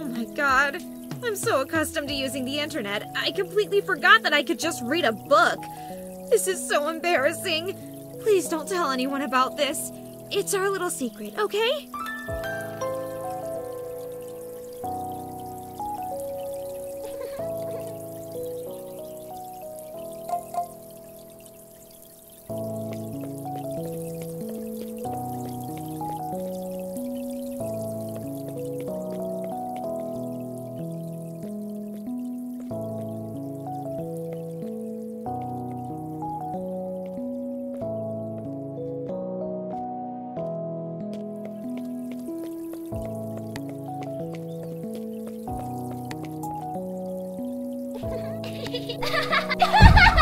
Oh I'm so accustomed to using the internet, I completely forgot that I could just read a book. This is so embarrassing. Please don't tell anyone about this. It's our little secret, okay? Ha ha ha!